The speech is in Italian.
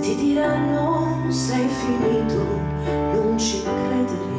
ti diranno sei finito, non ci credere.